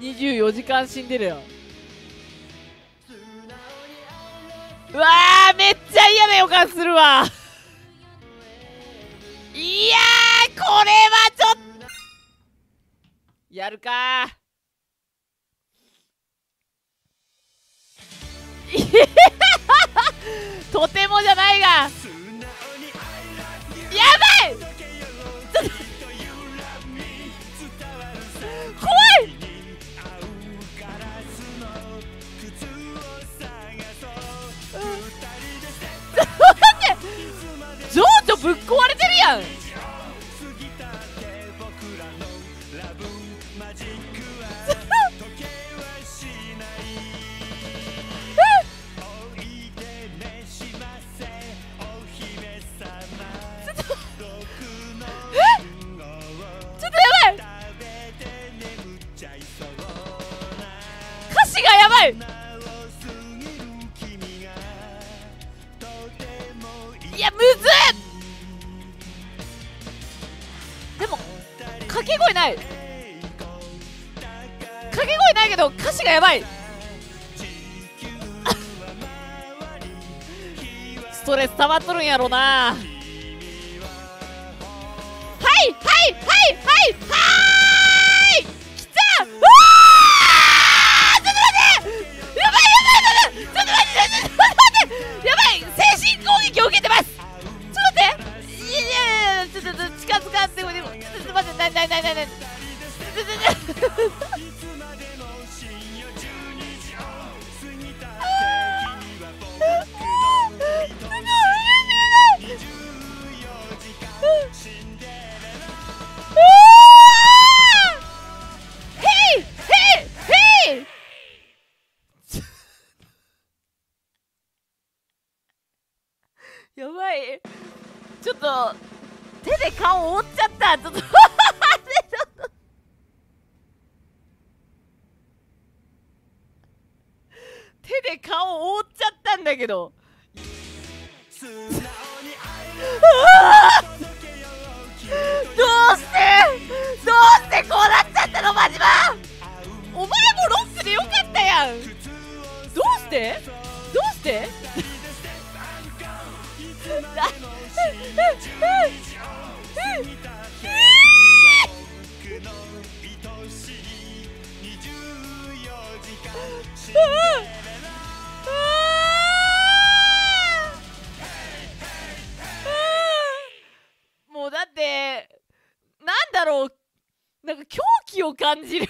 24時間死んでるよ。うわーめっちゃ嫌な予感するわ。いやーこれはちょっと。やるかとてもじゃないが。がやばい。いやむずっ。でも掛け声ない。掛け声ないけど歌詞がやばい。ストレス溜まっとるんやろな。はいはいはいはいはい。やばい。ちょっと手で顔を覆っちゃった。ちょっと。手で顔を覆っちゃったんだけど。どうして？どうしてこうなっちゃったのマジマお前もロックでよかったやん。どうして？どうして？もうだってなんだろう。なんか狂気を感じる。